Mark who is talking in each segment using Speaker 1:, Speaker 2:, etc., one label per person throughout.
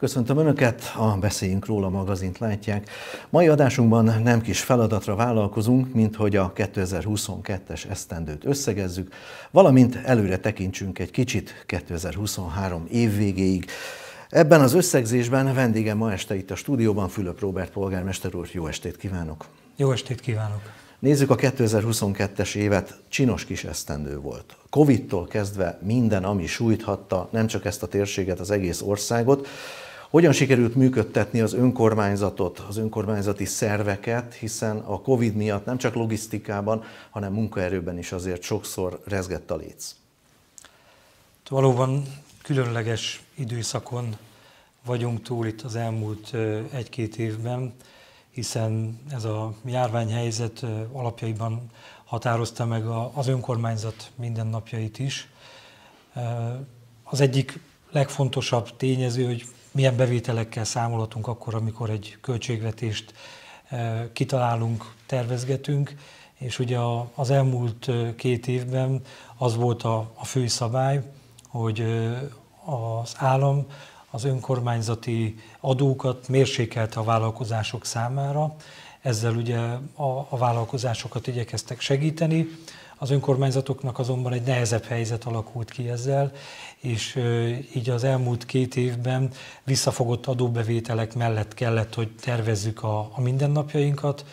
Speaker 1: Köszöntöm Önöket, a Beszéljünk róla magazint látják. Mai adásunkban nem kis feladatra vállalkozunk, mint hogy a 2022-es esztendőt összegezzük, valamint előre tekintsünk egy kicsit 2023 év végéig. Ebben az összegzésben vendégem ma este itt a stúdióban Fülöp Robert polgármester úr. Jó estét kívánok!
Speaker 2: Jó estét kívánok!
Speaker 1: Nézzük a 2022-es évet, csinos kis esztendő volt. Covid-tól kezdve minden, ami sújthatta nem csak ezt a térséget, az egész országot, hogyan sikerült működtetni az önkormányzatot, az önkormányzati szerveket, hiszen a Covid miatt nem csak logisztikában, hanem munkaerőben is azért sokszor rezgett a léc?
Speaker 2: Valóban különleges időszakon vagyunk túl itt az elmúlt egy-két évben, hiszen ez a járványhelyzet alapjaiban határozta meg az önkormányzat mindennapjait is. Az egyik legfontosabb tényező, hogy milyen bevételekkel számolhatunk akkor, amikor egy költségvetést eh, kitalálunk, tervezgetünk, és ugye az elmúlt eh, két évben az volt a, a fő szabály, hogy eh, az állam az önkormányzati adókat mérsékelte a vállalkozások számára, ezzel ugye a, a vállalkozásokat igyekeztek segíteni, az önkormányzatoknak azonban egy nehezebb helyzet alakult ki ezzel, és így az elmúlt két évben visszafogott adóbevételek mellett kellett, hogy tervezzük a, a mindennapjainkat.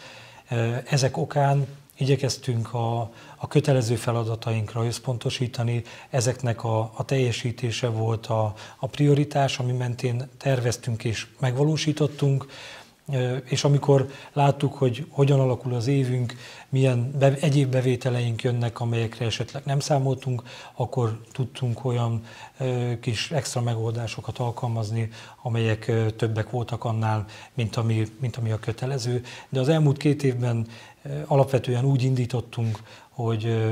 Speaker 2: Ezek okán igyekeztünk a, a kötelező feladatainkra összpontosítani, ezeknek a, a teljesítése volt a, a prioritás, ami mentén terveztünk és megvalósítottunk és amikor láttuk, hogy hogyan alakul az évünk, milyen be, egyéb bevételeink jönnek, amelyekre esetleg nem számoltunk, akkor tudtunk olyan kis extra megoldásokat alkalmazni, amelyek többek voltak annál, mint ami, mint ami a kötelező. De az elmúlt két évben alapvetően úgy indítottunk, hogy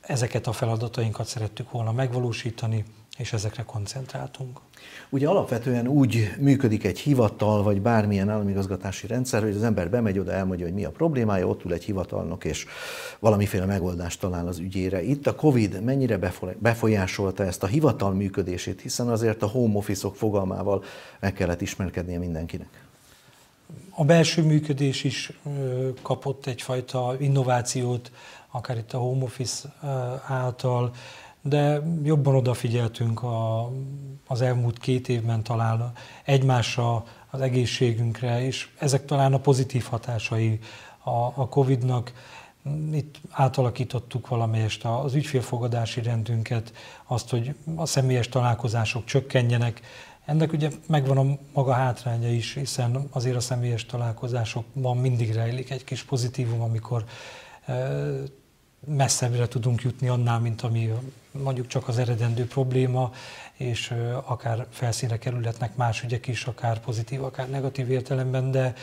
Speaker 2: ezeket a feladatainkat szerettük volna megvalósítani, és ezekre koncentráltunk.
Speaker 1: Ugye alapvetően úgy működik egy hivatal, vagy bármilyen államigazgatási rendszer, hogy az ember bemegy oda, elmondja, hogy mi a problémája, ott ül egy hivatalnok, és valamiféle megoldást talál az ügyére. Itt a Covid mennyire befolyásolta ezt a hivatal működését, hiszen azért a home office-ok fogalmával meg kellett ismerkednie mindenkinek.
Speaker 2: A belső működés is kapott egyfajta innovációt, akár itt a home office által, de jobban odafigyeltünk a, az elmúlt két évben talán egymásra, az egészségünkre, és ezek talán a pozitív hatásai a, a Covid-nak. Itt átalakítottuk valamelyest az ügyfélfogadási rendünket, azt, hogy a személyes találkozások csökkenjenek. Ennek ugye megvan a maga hátránya is, hiszen azért a személyes találkozásokban mindig rejlik egy kis pozitívum, amikor messzebbre tudunk jutni annál, mint ami mondjuk csak az eredendő probléma, és akár felszínre kerülhetnek más ügyek is, akár pozitív, akár negatív értelemben, de,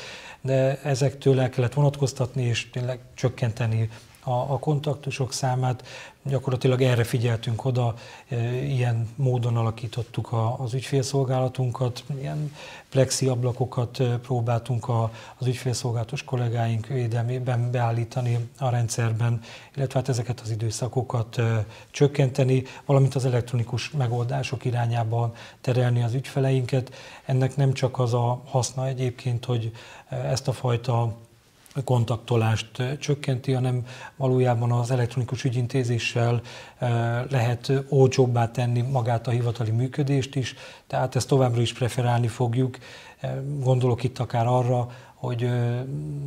Speaker 2: de ezektől el kellett vonatkoztatni, és tényleg csökkenteni a, a kontaktusok számát. Gyakorlatilag erre figyeltünk oda, e, ilyen módon alakítottuk a, az ügyfélszolgálatunkat, ilyen plexi ablakokat e, próbáltunk a, az ügyfélszolgálatos kollégáink védelmében beállítani a rendszerben, illetve hát ezeket az időszakokat e, csökkenteni, valamint az elektronikus megoldások irányába terelni az ügyfeleinket. Ennek nem csak az a haszna egyébként, hogy ezt a fajta kontaktolást csökkenti, hanem valójában az elektronikus ügyintézéssel lehet olcsóbbá tenni magát a hivatali működést is, tehát ezt továbbra is preferálni fogjuk. Gondolok itt akár arra, hogy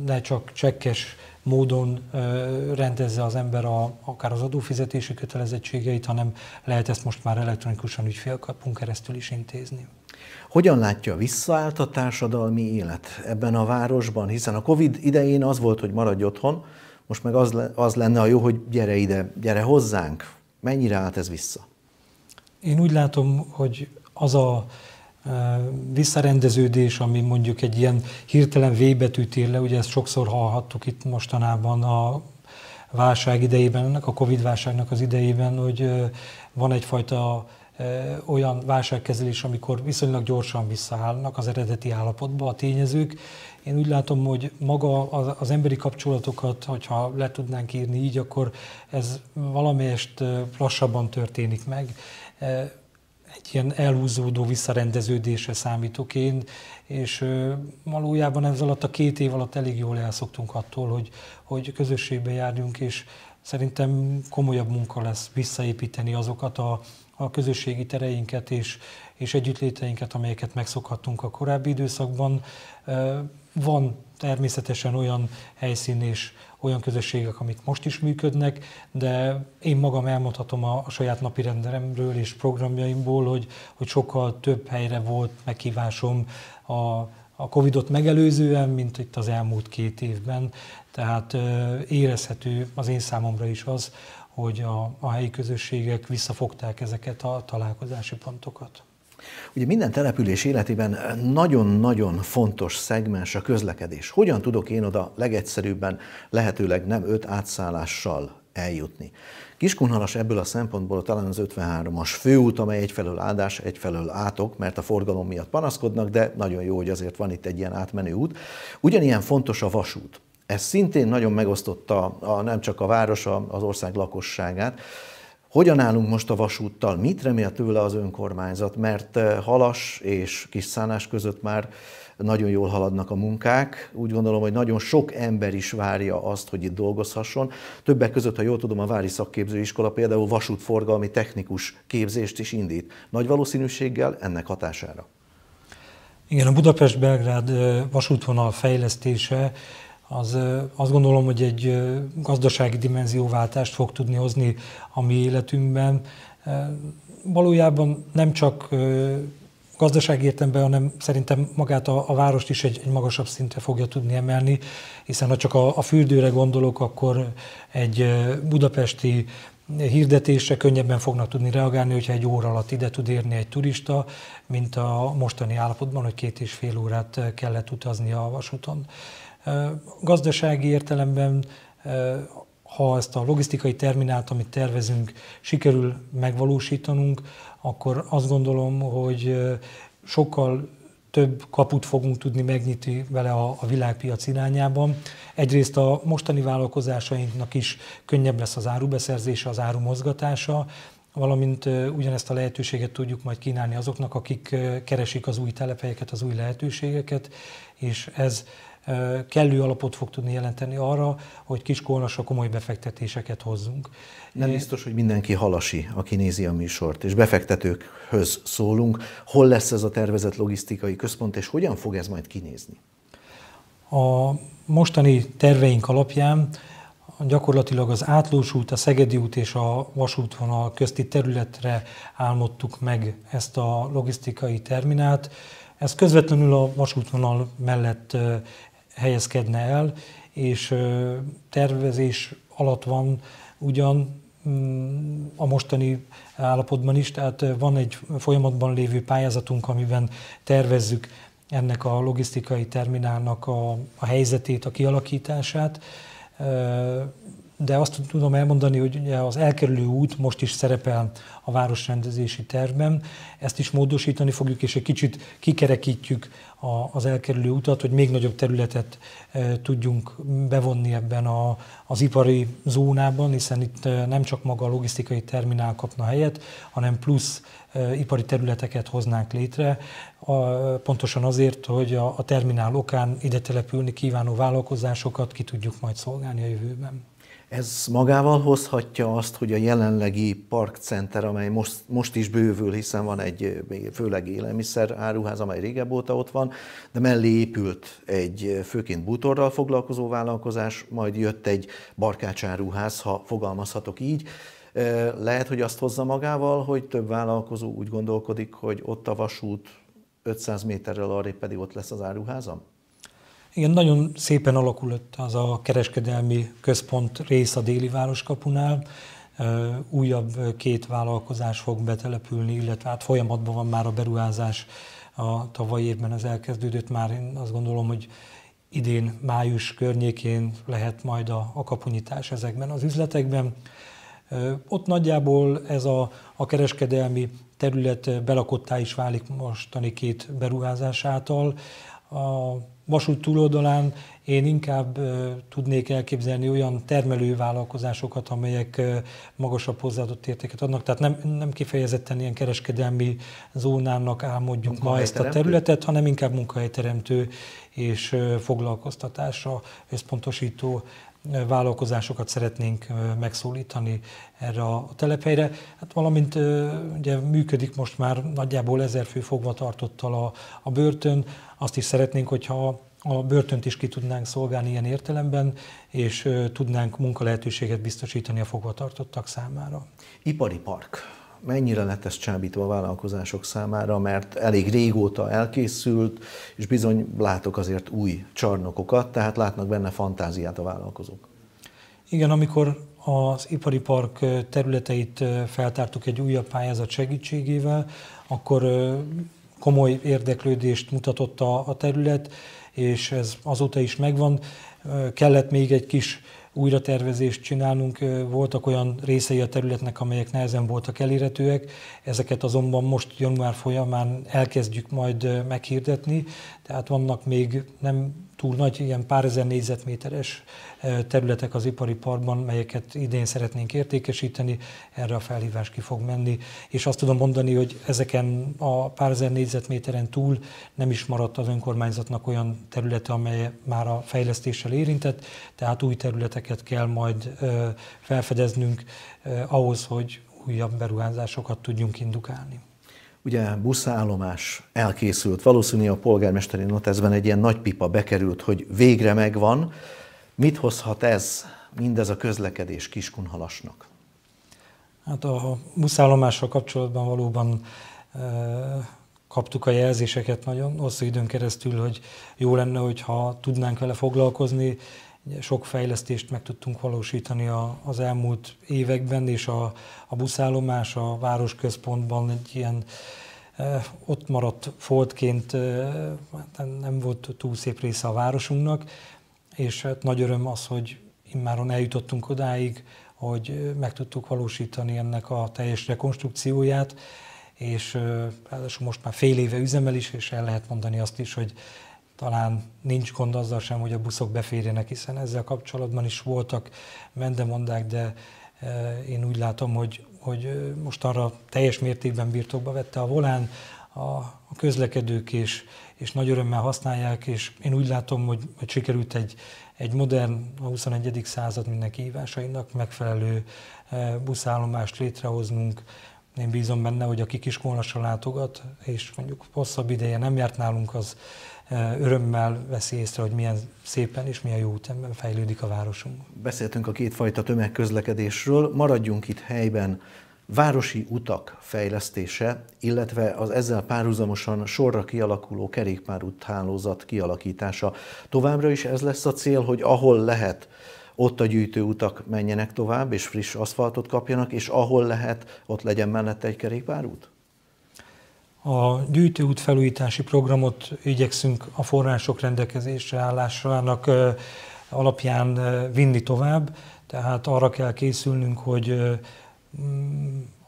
Speaker 2: ne csak csekkes módon rendezze az ember a, akár az adófizetési kötelezettségeit, hanem lehet ezt most már elektronikusan ügyfélkapunk keresztül is intézni.
Speaker 1: Hogyan látja, visszaállt a társadalmi élet ebben a városban? Hiszen a Covid idején az volt, hogy maradj otthon, most meg az, az lenne a jó, hogy gyere ide, gyere hozzánk. Mennyire állt ez vissza?
Speaker 2: Én úgy látom, hogy az a e, visszarendeződés, ami mondjuk egy ilyen hirtelen V betűt ír le, ugye ezt sokszor hallhattuk itt mostanában a válság idejében, ennek a Covid válságnak az idejében, hogy e, van egyfajta olyan válságkezelés, amikor viszonylag gyorsan visszaállnak az eredeti állapotba a tényezők. Én úgy látom, hogy maga az emberi kapcsolatokat, hogyha le tudnánk írni így, akkor ez valamelyest lassabban történik meg. egy ilyen elhúzódó visszarendeződésre számítok én, és valójában ez alatt a két év alatt elég jól elszoktunk attól, hogy, hogy közösségbe járjunk, és szerintem komolyabb munka lesz visszaépíteni azokat a, a közösségi tereinket és, és együttléteinket, amelyeket megszokhattunk a korábbi időszakban. Van természetesen olyan helyszín és olyan közösségek, amik most is működnek, de én magam elmondhatom a, saját napi renderemről és programjaimból, hogy, hogy sokkal több helyre volt meghívásom a, a Covid-ot megelőzően, mint itt az elmúlt két évben. Tehát érezhető az én számomra is az, hogy a, a helyi közösségek visszafogták ezeket a találkozási pontokat.
Speaker 1: Ugye minden település életében nagyon-nagyon fontos szegmens a közlekedés. Hogyan tudok én oda legegyszerűbben, lehetőleg nem öt átszállással eljutni? Kiskunhalas ebből a szempontból talán az 53-as főút, amely egyfelől áldás, egyfelől átok, mert a forgalom miatt panaszkodnak, de nagyon jó, hogy azért van itt egy ilyen átmenő út. Ugyanilyen fontos a vasút. Ez szintén nagyon megosztotta a, nem csak a város, az ország lakosságát. Hogyan állunk most a vasúttal? Mit remél tőle az önkormányzat? Mert eh, Halas és Kisszánás között már nagyon jól haladnak a munkák. Úgy gondolom, hogy nagyon sok ember is várja azt, hogy itt dolgozhasson. Többek között, ha jól tudom, a Vári Szakképzőiskola például vasútforgalmi technikus képzést is indít. Nagy valószínűséggel ennek hatására.
Speaker 2: Igen, a Budapest-Belgrád eh, vasútvonal fejlesztése az azt gondolom, hogy egy gazdasági dimenzióváltást fog tudni hozni a mi életünkben. Valójában nem csak gazdasági értelemben, hanem szerintem magát a, a várost is egy, egy magasabb szintre fogja tudni emelni, hiszen ha csak a, a fürdőre gondolok, akkor egy budapesti hirdetésre könnyebben fognak tudni reagálni, hogyha egy óra alatt ide tud érni egy turista, mint a mostani állapotban, hogy két és fél órát kellett utazni a vasúton. Gazdasági értelemben, ha ezt a logisztikai terminált, amit tervezünk, sikerül megvalósítanunk, akkor azt gondolom, hogy sokkal több kaput fogunk tudni megnyitni vele a, világpiac irányában. Egyrészt a mostani vállalkozásainknak is könnyebb lesz az árubeszerzése, az áru mozgatása, valamint ugyanezt a lehetőséget tudjuk majd kínálni azoknak, akik keresik az új telephelyeket, az új lehetőségeket, és ez kellő alapot fog tudni jelenteni arra, hogy Kiskolnasra komoly befektetéseket hozzunk.
Speaker 1: Nem biztos, hogy mindenki halasi, aki nézi a műsort, és befektetőkhöz szólunk. Hol lesz ez a tervezett logisztikai központ, és hogyan fog ez majd kinézni?
Speaker 2: A mostani terveink alapján gyakorlatilag az Átlós út, a Szegedi út és a vasútvonal közti területre álmodtuk meg ezt a logisztikai terminált. Ez közvetlenül a vasútvonal mellett helyezkedne el, és tervezés alatt van ugyan mm, a mostani állapotban is, tehát van egy folyamatban lévő pályázatunk, amiben tervezzük ennek a logisztikai terminálnak a, a helyzetét, a kialakítását de azt tudom elmondani, hogy ugye az elkerülő út most is szerepel a városrendezési tervben, ezt is módosítani fogjuk, és egy kicsit kikerekítjük az elkerülő utat, hogy még nagyobb területet e, tudjunk bevonni ebben a, az ipari zónában, hiszen itt e, nem csak maga a logisztikai terminál kapna helyet, hanem plusz e, ipari területeket hoznánk létre, pontosan azért, hogy a, a terminál okán ide települni kívánó vállalkozásokat ki tudjuk majd szolgálni a jövőben.
Speaker 1: Ez magával hozhatja azt, hogy a jelenlegi parkcenter, amely most, most is bővül, hiszen van egy főleg élelmiszer áruház, amely régebb óta ott van, de mellé épült egy főként bútorral foglalkozó vállalkozás, majd jött egy barkácsáruház, ha fogalmazhatok így. Lehet, hogy azt hozza magával, hogy több vállalkozó úgy gondolkodik, hogy ott a vasút 500 méterrel arrébb pedig ott lesz az áruházam?
Speaker 2: Igen, nagyon szépen alakult az a kereskedelmi központ rész a déli városkapunál. Újabb két vállalkozás fog betelepülni, illetve hát folyamatban van már a beruházás. A tavalyi évben ez elkezdődött már, én azt gondolom, hogy idén május környékén lehet majd a, a kapunyítás ezekben az üzletekben. Ott nagyjából ez a, a kereskedelmi terület belakottá is válik mostani két beruházás által A vasút túloldalán én inkább tudnék elképzelni olyan termelővállalkozásokat, amelyek magasabb hozzáadott értéket adnak. Tehát nem, nem kifejezetten ilyen kereskedelmi zónának álmodjuk ma ezt a területet, hanem inkább munkahelyteremtő és foglalkoztatásra összpontosító vállalkozásokat szeretnénk megszólítani erre a telephelyre. Hát valamint ugye működik most már nagyjából ezer fő fogva tartottal a, a börtön, azt is szeretnénk, hogyha a börtönt is ki tudnánk szolgálni ilyen értelemben, és tudnánk munkalehetőséget biztosítani a fogvatartottak számára.
Speaker 1: Ipari park. Mennyire lett ez csábítva a vállalkozások számára, mert elég régóta elkészült, és bizony látok azért új csarnokokat, tehát látnak benne fantáziát a vállalkozók.
Speaker 2: Igen, amikor az ipari park területeit feltártuk egy újabb pályázat segítségével, akkor komoly érdeklődést mutatott a, terület, és ez azóta is megvan. Kellett még egy kis újratervezést csinálnunk, voltak olyan részei a területnek, amelyek nehezen voltak elérhetőek, ezeket azonban most január folyamán elkezdjük majd meghirdetni, tehát vannak még nem túl nagy, ilyen pár ezer négyzetméteres területek az ipari parkban, melyeket idén szeretnénk értékesíteni, erre a felhívás ki fog menni. És azt tudom mondani, hogy ezeken a pár ezer négyzetméteren túl nem is maradt az önkormányzatnak olyan területe, amely már a fejlesztéssel érintett, tehát új területeket kell majd felfedeznünk ahhoz, hogy újabb beruházásokat tudjunk indukálni.
Speaker 1: Ugye buszállomás elkészült, valószínűleg a polgármesteri notezben egy ilyen nagy pipa bekerült, hogy végre megvan. Mit hozhat ez, mindez a közlekedés Kiskunhalasnak?
Speaker 2: Hát a buszállomással kapcsolatban valóban e, kaptuk a jelzéseket nagyon hosszú időn keresztül, hogy jó lenne, hogyha tudnánk vele foglalkozni. Sok fejlesztést meg tudtunk valósítani a, az elmúlt években, és a, a buszállomás a városközpontban egy ilyen eh, ott maradt foltként eh, hát nem volt túl szép része a városunknak, és hát nagy öröm az, hogy immáron eljutottunk odáig, hogy meg tudtuk valósítani ennek a teljes rekonstrukcióját, és ráadásul most már fél éve üzemel is, és el lehet mondani azt is, hogy talán nincs gond azzal sem, hogy a buszok beférjenek, hiszen ezzel kapcsolatban is voltak mendemondák, de én úgy látom, hogy, hogy most arra teljes mértékben birtokba vette a volán, a, közlekedők és, és nagy örömmel használják, és én úgy látom, hogy, hogy sikerült egy, egy modern, a 21. század minden kihívásainak megfelelő buszállomást létrehoznunk. Én bízom benne, hogy aki Kiskolnasra látogat, és mondjuk hosszabb ideje nem járt nálunk, az örömmel veszi észre, hogy milyen szépen és milyen jó útemben fejlődik a városunk.
Speaker 1: Beszéltünk a kétfajta tömegközlekedésről, maradjunk itt helyben. Városi utak fejlesztése, illetve az ezzel párhuzamosan sorra kialakuló kerékpárút hálózat kialakítása. Továbbra is ez lesz a cél, hogy ahol lehet, ott a gyűjtőutak menjenek tovább, és friss aszfaltot kapjanak, és ahol lehet, ott legyen mellette egy kerékpárút?
Speaker 2: A gyűjtőút felújítási programot igyekszünk a források rendelkezésre állásának alapján vinni tovább, tehát arra kell készülnünk, hogy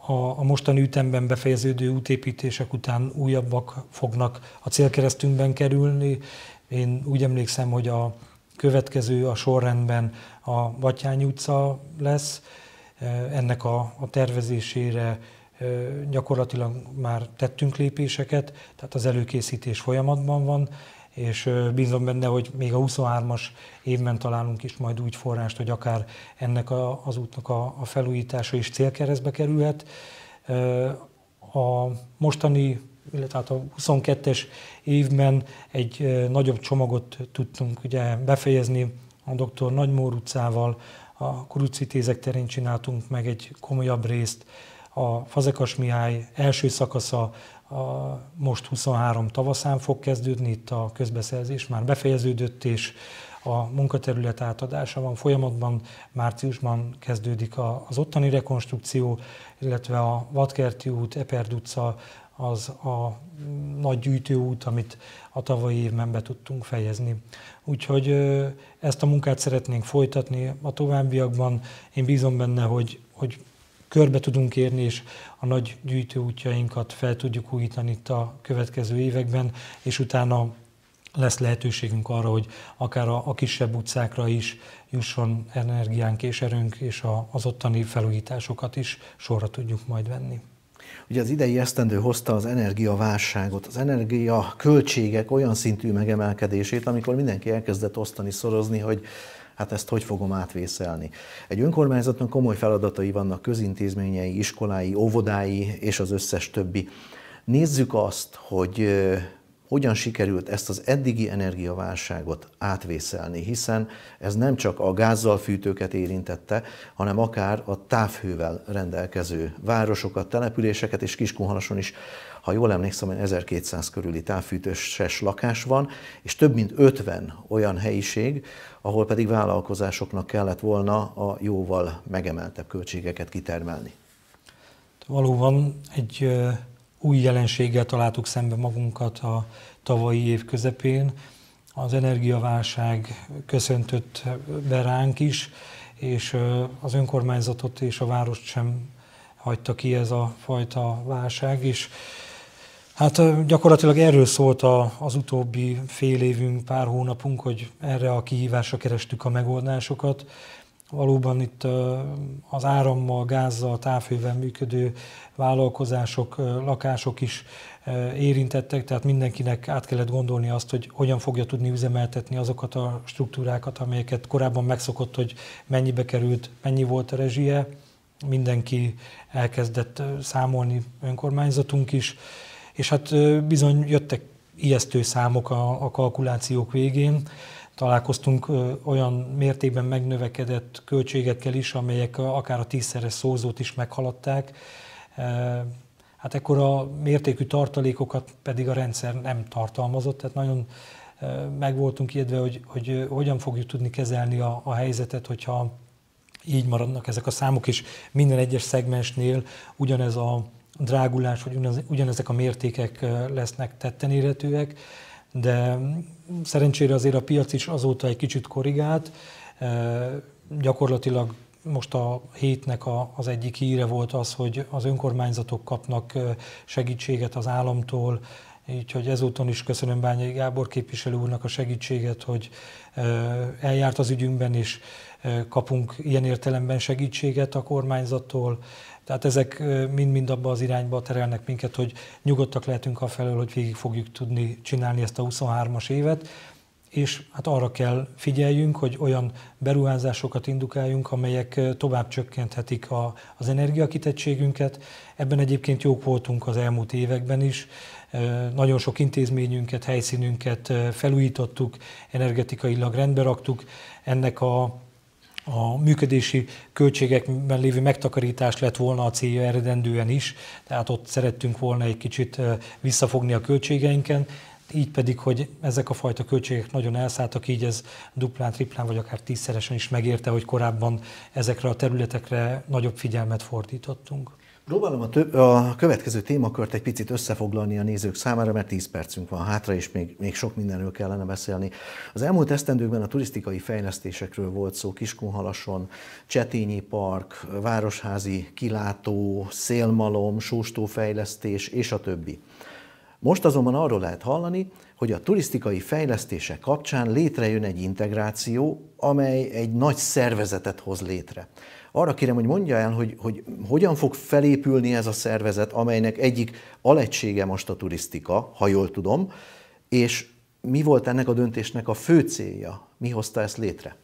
Speaker 2: a, a mostani ütemben befejeződő útépítések után újabbak fognak a célkeresztünkben kerülni. Én úgy emlékszem, hogy a következő a sorrendben a Batyány utca lesz. Ennek a, a tervezésére gyakorlatilag már tettünk lépéseket, tehát az előkészítés folyamatban van, és bízom benne, hogy még a 23-as évben találunk is majd úgy forrást, hogy akár ennek a, az útnak a, a felújítása is célkeresztbe kerülhet. A mostani, illetve hát a 22-es évben egy nagyobb csomagot tudtunk ugye befejezni a dr. Nagymór utcával, a Kurucitézek terén csináltunk meg egy komolyabb részt, a Fazekas Mihály első szakasza a most 23 tavaszán fog kezdődni, itt a közbeszerzés már befejeződött, és a munkaterület átadása van folyamatban, márciusban kezdődik az ottani rekonstrukció, illetve a Vadkerti út, Eperd utca az a nagy gyűjtőút, amit a tavalyi évben be tudtunk fejezni. Úgyhogy ezt a munkát szeretnénk folytatni a továbbiakban. Én bízom benne, hogy, hogy körbe tudunk érni, és a nagy gyűjtőútjainkat fel tudjuk újítani itt a következő években, és utána lesz lehetőségünk arra, hogy akár a, a kisebb utcákra is jusson energiánk és erőnk, és a, az ottani felújításokat is sorra tudjuk majd venni.
Speaker 1: Ugye az idei esztendő hozta az energiaválságot, az energia költségek olyan szintű megemelkedését, amikor mindenki elkezdett osztani, szorozni, hogy hát ezt hogy fogom átvészelni. Egy önkormányzatnak komoly feladatai vannak, közintézményei, iskolái, óvodái és az összes többi. Nézzük azt, hogy hogyan sikerült ezt az eddigi energiaválságot átvészelni, hiszen ez nem csak a gázzal fűtőket érintette, hanem akár a távhővel rendelkező városokat, településeket és Kiskunhalason is, ha jól emlékszem, 1200 körüli távfűtőses lakás van, és több mint 50 olyan helyiség, ahol pedig vállalkozásoknak kellett volna a jóval megemeltebb költségeket kitermelni.
Speaker 2: Valóban egy új jelenséggel találtuk szembe magunkat a tavalyi év közepén. Az energiaválság köszöntött be ránk is, és az önkormányzatot és a várost sem hagyta ki ez a fajta válság, és Hát gyakorlatilag erről szólt az utóbbi fél évünk, pár hónapunk, hogy erre a kihívásra kerestük a megoldásokat. Valóban itt az árammal, gázzal, távhővel működő vállalkozások, lakások is érintettek, tehát mindenkinek át kellett gondolni azt, hogy hogyan fogja tudni üzemeltetni azokat a struktúrákat, amelyeket korábban megszokott, hogy mennyibe került, mennyi volt a rezsie. Mindenki elkezdett számolni, önkormányzatunk is, és hát bizony jöttek ijesztő számok a, a kalkulációk végén. Találkoztunk olyan mértékben megnövekedett költségekkel is, amelyek akár a tízszeres szózót is meghaladták. Hát ekkor a mértékű tartalékokat pedig a rendszer nem tartalmazott, tehát nagyon meg voltunk ijedve, hogy, hogy hogyan fogjuk tudni kezelni a, a helyzetet, hogyha így maradnak ezek a számok, és minden egyes szegmensnél ugyanez a drágulás, vagy ugyanezek a mértékek lesznek tetten érhetőek, de szerencsére azért a piac is azóta egy kicsit korrigált. Gyakorlatilag most a hétnek a, az egyik híre volt az, hogy az önkormányzatok kapnak segítséget az államtól, Úgyhogy ezúton is köszönöm Bányai Gábor képviselő úrnak a segítséget, hogy eljárt az ügyünkben, és kapunk ilyen értelemben segítséget a kormányzattól. Tehát ezek mind-mind abba az irányba terelnek minket, hogy nyugodtak lehetünk a felől, hogy végig fogjuk tudni csinálni ezt a 23-as évet, és hát arra kell figyeljünk, hogy olyan beruházásokat indukáljunk, amelyek tovább csökkenthetik a, az energiakitettségünket. Ebben egyébként jók voltunk az elmúlt években is. Nagyon sok intézményünket, helyszínünket felújítottuk, energetikailag rendbe raktuk. Ennek a a működési költségekben lévő megtakarítás lett volna a célja eredendően is, tehát ott szerettünk volna egy kicsit visszafogni a költségeinken, így pedig, hogy ezek a fajta költségek nagyon elszálltak, így ez duplán, triplán vagy akár tízszeresen is megérte, hogy korábban ezekre a területekre nagyobb figyelmet fordítottunk.
Speaker 1: Próbálom a, több, a következő témakört egy picit összefoglalni a nézők számára, mert 10 percünk van hátra, és még, még sok mindenről kellene beszélni. Az elmúlt esztendőkben a turisztikai fejlesztésekről volt szó, Kiskunhalason, Csetényi Park, Városházi kilátó, Szélmalom, Sóstófejlesztés és a többi. Most azonban arról lehet hallani, hogy a turisztikai fejlesztések kapcsán létrejön egy integráció, amely egy nagy szervezetet hoz létre. Arra kérem, hogy mondja el, hogy, hogy hogyan fog felépülni ez a szervezet, amelynek egyik alegysége most a turisztika, ha jól tudom, és mi volt ennek a döntésnek a fő célja? Mi hozta ezt létre?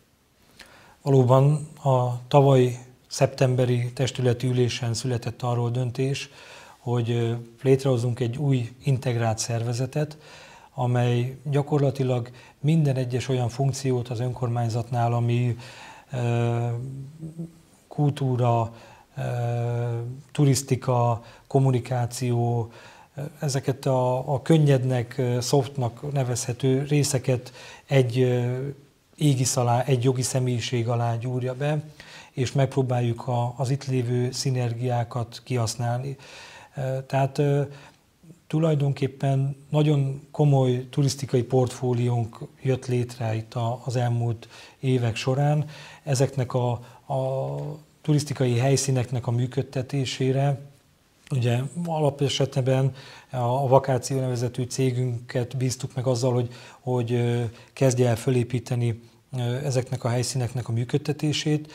Speaker 2: Valóban a tavaly szeptemberi testületi ülésen született arról döntés, hogy létrehozunk egy új integrált szervezetet, amely gyakorlatilag minden egyes olyan funkciót az önkormányzatnál, ami kultúra, turisztika, kommunikáció, ezeket a, a könnyednek, szoftnak nevezhető részeket egy égisz alá, egy jogi személyiség alá gyúrja be, és megpróbáljuk a, az itt lévő szinergiákat kihasználni. Tehát tulajdonképpen nagyon komoly turisztikai portfóliónk jött létre itt az elmúlt évek során. Ezeknek a, a turisztikai helyszíneknek a működtetésére Ugye alapesetben a vakáció nevezetű cégünket bíztuk meg azzal, hogy, hogy kezdje el fölépíteni ezeknek a helyszíneknek a működtetését,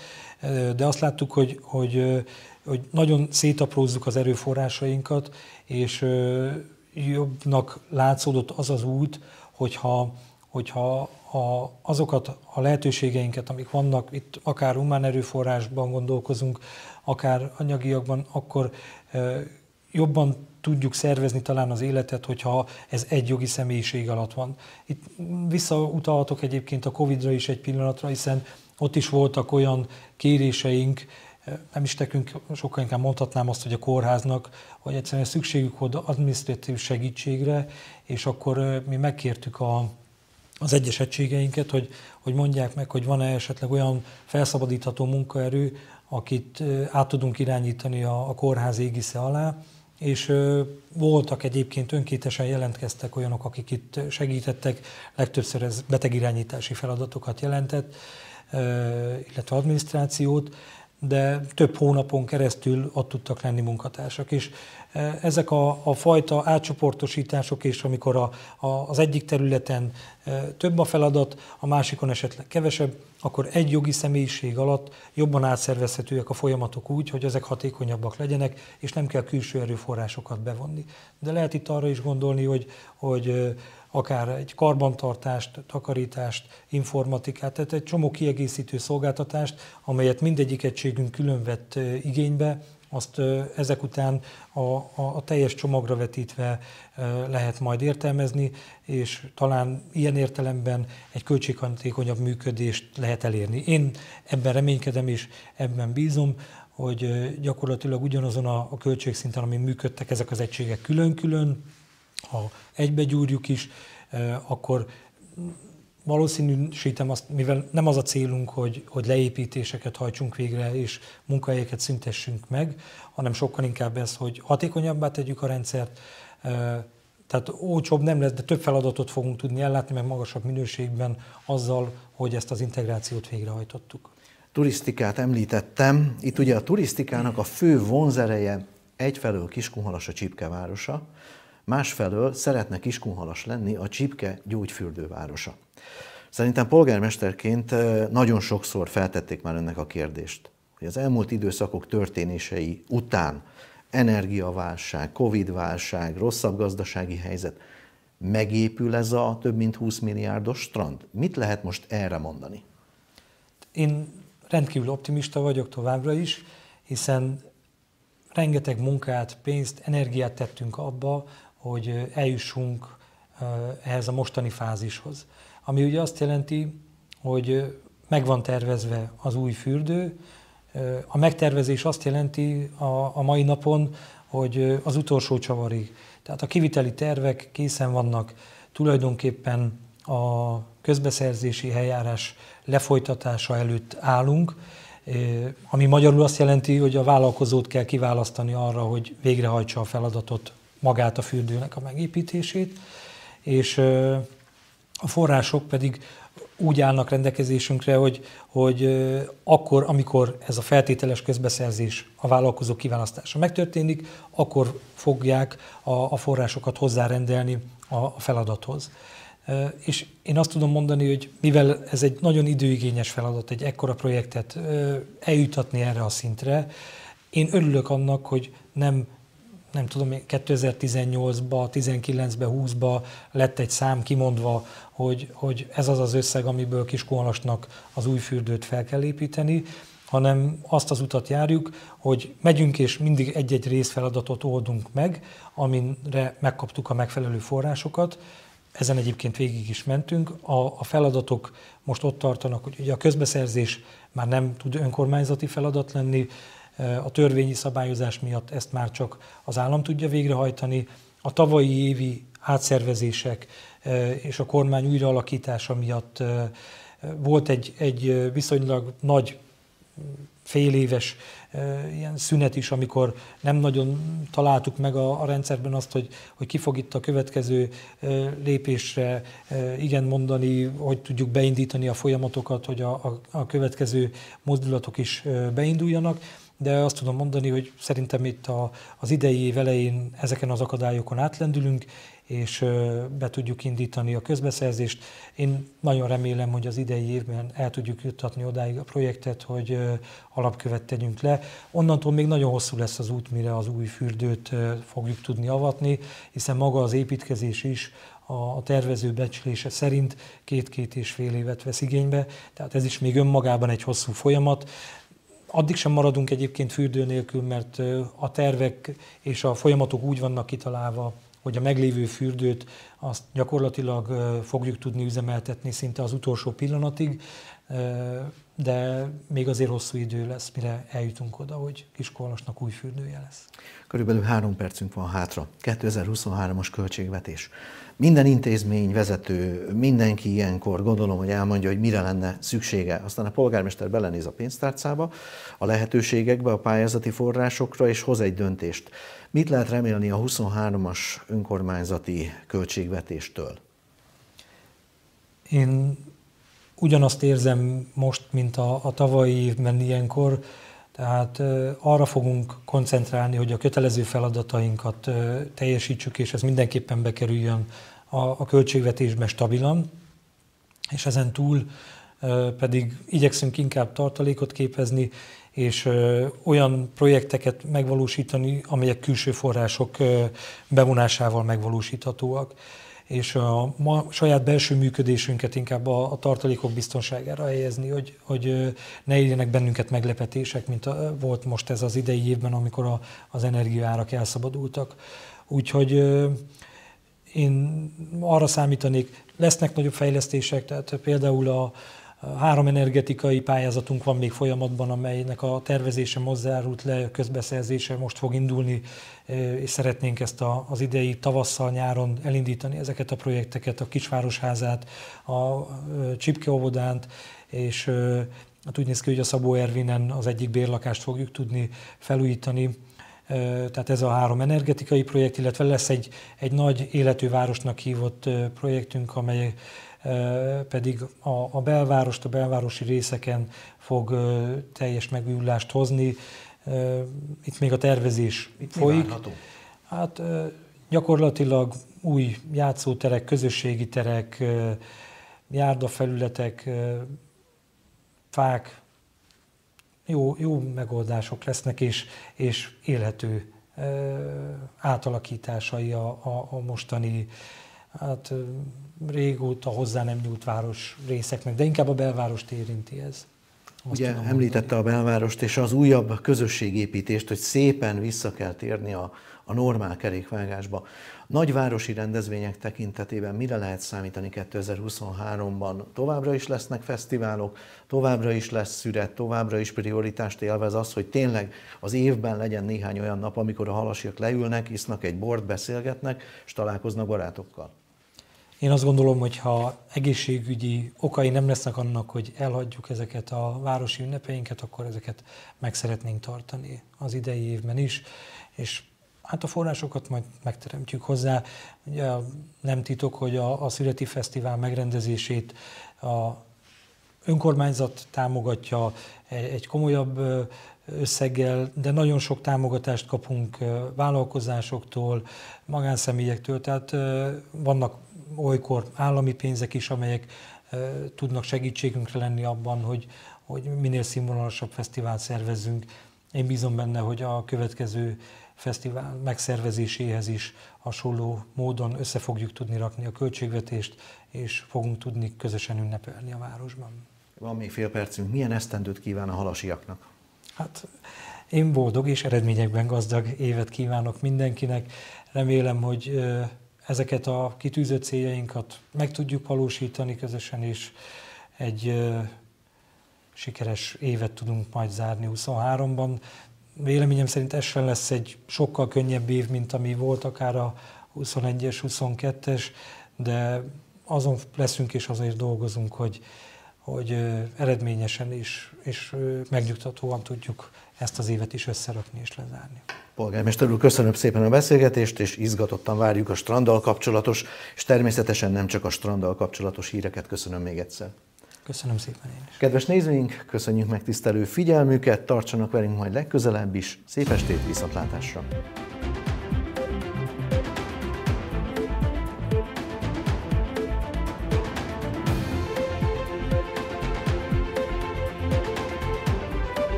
Speaker 2: de azt láttuk, hogy, hogy, hogy nagyon szétaprózzuk az erőforrásainkat, és jobbnak látszódott az az út, hogyha, hogyha a, azokat a lehetőségeinket, amik vannak, itt akár humán erőforrásban gondolkozunk, akár anyagiakban, akkor jobban tudjuk szervezni talán az életet, hogyha ez egy jogi személyiség alatt van. Itt visszautalhatok egyébként a Covid-ra is egy pillanatra, hiszen ott is voltak olyan kéréseink, nem is nekünk, sokkal inkább mondhatnám azt, hogy a kórháznak, hogy egyszerűen szükségük volt adminisztratív segítségre, és akkor mi megkértük a, az egyes egységeinket, hogy, hogy mondják meg, hogy van-e esetleg olyan felszabadítható munkaerő, akit át tudunk irányítani a, a kórház égisze alá, és voltak egyébként önkétesen jelentkeztek olyanok, akik itt segítettek, legtöbbször ez betegirányítási feladatokat jelentett, illetve adminisztrációt, de több hónapon keresztül ott tudtak lenni munkatársak. És e, ezek a, a fajta átcsoportosítások, és amikor a, a, az egyik területen e, több a feladat, a másikon esetleg kevesebb, akkor egy jogi személyiség alatt jobban átszervezhetőek a folyamatok úgy, hogy ezek hatékonyabbak legyenek, és nem kell külső erőforrásokat bevonni. De lehet itt arra is gondolni, hogy, hogy akár egy karbantartást, takarítást, informatikát, tehát egy csomó kiegészítő szolgáltatást, amelyet mindegyik egységünk külön vett igénybe, azt ezek után a, a, a teljes csomagra vetítve lehet majd értelmezni, és talán ilyen értelemben egy költséghatékonyabb működést lehet elérni. Én ebben reménykedem és ebben bízom, hogy gyakorlatilag ugyanazon a, a költségszinten, amin működtek ezek az egységek külön-külön, ha egybegyúrjuk is, akkor valószínűsítem azt, mivel nem az a célunk, hogy, hogy leépítéseket hajtsunk végre és munkahelyeket szüntessünk meg, hanem sokkal inkább ez, hogy hatékonyabbá tegyük a rendszert, tehát olcsóbb nem lesz, de több feladatot fogunk tudni ellátni, meg magasabb minőségben azzal, hogy ezt az integrációt végrehajtottuk.
Speaker 1: Turisztikát említettem. Itt ugye a turisztikának a fő vonzereje egyfelől Kiskunhalas a Csipkevárosa, másfelől szeretne Kiskunhalas lenni a Csipke gyógyfürdővárosa. Szerintem polgármesterként nagyon sokszor feltették már önnek a kérdést, hogy az elmúlt időszakok történései után energiaválság, Covid-válság, rosszabb gazdasági helyzet, megépül ez a több mint 20 milliárdos strand? Mit lehet most erre mondani?
Speaker 2: Én rendkívül optimista vagyok továbbra is, hiszen rengeteg munkát, pénzt, energiát tettünk abba, hogy eljussunk ehhez a mostani fázishoz. Ami ugye azt jelenti, hogy meg van tervezve az új fürdő. A megtervezés azt jelenti a, mai napon, hogy az utolsó csavarig. Tehát a kiviteli tervek készen vannak, tulajdonképpen a közbeszerzési eljárás lefolytatása előtt állunk, ami magyarul azt jelenti, hogy a vállalkozót kell kiválasztani arra, hogy végrehajtsa a feladatot magát a fürdőnek a megépítését, és a források pedig úgy állnak rendelkezésünkre, hogy, hogy akkor, amikor ez a feltételes közbeszerzés, a vállalkozó kiválasztása megtörténik, akkor fogják a, a forrásokat hozzárendelni a, a feladathoz. És én azt tudom mondani, hogy mivel ez egy nagyon időigényes feladat, egy ekkora projektet eljutatni erre a szintre, én örülök annak, hogy nem nem tudom, 2018-ba, 19-be, 20-ba lett egy szám kimondva, hogy, hogy ez az az összeg, amiből Kiskunhalasnak az új fürdőt fel kell építeni, hanem azt az utat járjuk, hogy megyünk és mindig egy-egy részfeladatot oldunk meg, aminre megkaptuk a megfelelő forrásokat, ezen egyébként végig is mentünk. A, a feladatok most ott tartanak, hogy ugye a közbeszerzés már nem tud önkormányzati feladat lenni, a törvényi szabályozás miatt ezt már csak az állam tudja végrehajtani. A tavalyi évi átszervezések és a kormány újraalakítása miatt volt egy, egy viszonylag nagy fél éves ilyen szünet is, amikor nem nagyon találtuk meg a, a rendszerben azt, hogy, hogy ki fog itt a következő lépésre igen mondani, hogy tudjuk beindítani a folyamatokat, hogy a, a, a következő mozdulatok is beinduljanak de azt tudom mondani, hogy szerintem itt a, az idei év elején ezeken az akadályokon átlendülünk, és be tudjuk indítani a közbeszerzést. Én nagyon remélem, hogy az idei évben el tudjuk juttatni odáig a projektet, hogy alapkövet tegyünk le. Onnantól még nagyon hosszú lesz az út, mire az új fürdőt fogjuk tudni avatni, hiszen maga az építkezés is a tervező becslése szerint két-két és fél évet vesz igénybe, tehát ez is még önmagában egy hosszú folyamat. Addig sem maradunk egyébként fürdő nélkül, mert a tervek és a folyamatok úgy vannak kitalálva, hogy a meglévő fürdőt azt gyakorlatilag fogjuk tudni üzemeltetni szinte az utolsó pillanatig, de még azért hosszú idő lesz, mire eljutunk oda, hogy Kiskolosnak új fürdője lesz.
Speaker 1: Körülbelül három percünk van hátra. 2023-as költségvetés. Minden intézmény vezető, mindenki ilyenkor gondolom, hogy elmondja, hogy mire lenne szüksége. Aztán a polgármester belenéz a pénztárcába, a lehetőségekbe, a pályázati forrásokra, és hoz egy döntést. Mit lehet remélni a 23-as önkormányzati költségvetéstől?
Speaker 2: Én ugyanazt érzem most, mint a, a tavalyi évben ilyenkor, tehát arra fogunk koncentrálni, hogy a kötelező feladatainkat teljesítsük, és ez mindenképpen bekerüljön a, a költségvetésbe stabilan, és ezen túl pedig igyekszünk inkább tartalékot képezni, és olyan projekteket megvalósítani, amelyek külső források bevonásával megvalósíthatóak és a ma saját belső működésünket inkább a, a tartalékok biztonságára helyezni, hogy, hogy ne érjenek bennünket meglepetések, mint a, volt most ez az idei évben, amikor a, az energiaárak elszabadultak. Úgyhogy én arra számítanék, lesznek nagyobb fejlesztések, tehát például a, Három energetikai pályázatunk van még folyamatban, amelynek a tervezése mozzárult le, a közbeszerzése most fog indulni, és szeretnénk ezt a, az idei tavasszal, nyáron elindítani ezeket a projekteket, a Kisvárosházát, a Csipke óvodánt, és hát úgy néz ki, hogy a Szabó Ervinen az egyik bérlakást fogjuk tudni felújítani, tehát ez a három energetikai projekt, illetve lesz egy, egy nagy életű városnak hívott projektünk, amely pedig a, a belvárost, a belvárosi részeken fog teljes megújulást hozni. Itt még a tervezés Mit folyik.
Speaker 1: Várható?
Speaker 2: Hát gyakorlatilag új játszóterek, közösségi terek, járdafelületek, fák, jó, jó megoldások lesznek, és, és élhető átalakításai a, a, a mostani hát régóta hozzá nem nyúlt város részeknek, de inkább a belvárost érinti ez.
Speaker 1: Azt Ugye említette mondani. a belvárost és az újabb közösségépítést, hogy szépen vissza kell térni a, a normál kerékvágásba. Nagyvárosi rendezvények tekintetében mire lehet számítani 2023-ban? Továbbra is lesznek fesztiválok, továbbra is lesz szüret, továbbra is prioritást élvez az, hogy tényleg az évben legyen néhány olyan nap, amikor a halasiak leülnek, isznak egy bort, beszélgetnek, és találkoznak barátokkal.
Speaker 2: Én azt gondolom, hogy ha egészségügyi okai nem lesznek annak, hogy elhagyjuk ezeket a városi ünnepeinket, akkor ezeket meg szeretnénk tartani az idei évben is, és hát a forrásokat majd megteremtjük hozzá. Ugye nem titok, hogy a, a Születi Fesztivál megrendezését a önkormányzat támogatja egy, komolyabb összeggel, de nagyon sok támogatást kapunk vállalkozásoktól, magánszemélyektől, tehát vannak olykor állami pénzek is, amelyek tudnak segítségünkre lenni abban, hogy, hogy minél színvonalasabb fesztivált szervezzünk. Én bízom benne, hogy a következő fesztivál megszervezéséhez is hasonló módon össze fogjuk tudni rakni a költségvetést, és fogunk tudni közösen ünnepelni a városban.
Speaker 1: Van még fél percünk. Milyen esztendőt kíván a halasiaknak?
Speaker 2: Hát én boldog és eredményekben gazdag évet kívánok mindenkinek. Remélem, hogy ezeket a kitűzött céljainkat meg tudjuk valósítani közösen, és egy sikeres évet tudunk majd zárni 23-ban. Véleményem szerint ez sem lesz egy sokkal könnyebb év, mint ami volt akár a 21-es, 22-es, de azon leszünk és azért dolgozunk, hogy, hogy eredményesen is és megnyugtatóan tudjuk ezt az évet is összerakni és lezárni.
Speaker 1: Polgármester úr, köszönöm szépen a beszélgetést, és izgatottan várjuk a stranddal kapcsolatos, és természetesen nem csak a stranddal kapcsolatos híreket. Köszönöm még egyszer.
Speaker 2: Köszönöm szépen én is.
Speaker 1: Kedves nézőink, köszönjük megtisztelő figyelmüket, tartsanak velünk majd legközelebb is. Szép estét, viszontlátásra!